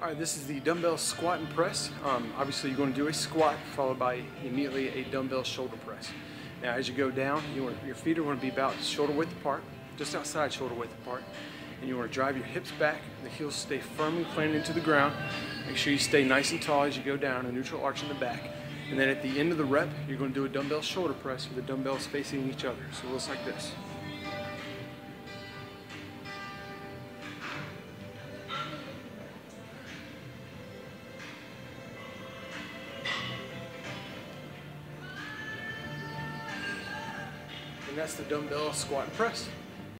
All right, this is the dumbbell squat and press. Um, obviously, you're going to do a squat followed by immediately a dumbbell shoulder press. Now, as you go down, you want, your feet are going to be about shoulder width apart, just outside shoulder width apart. And you want to drive your hips back, the heels stay firmly planted into the ground. Make sure you stay nice and tall as you go down, a neutral arch in the back. And then at the end of the rep, you're going to do a dumbbell shoulder press with the dumbbells facing each other. So it looks like this. That's the dumbbell squat press.